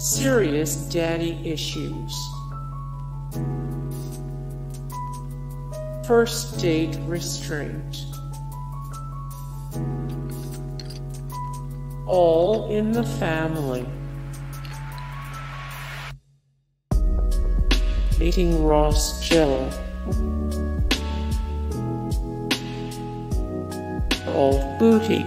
serious daddy issues. First date restraint. All in the family. Eating Ross Geller. Old booty.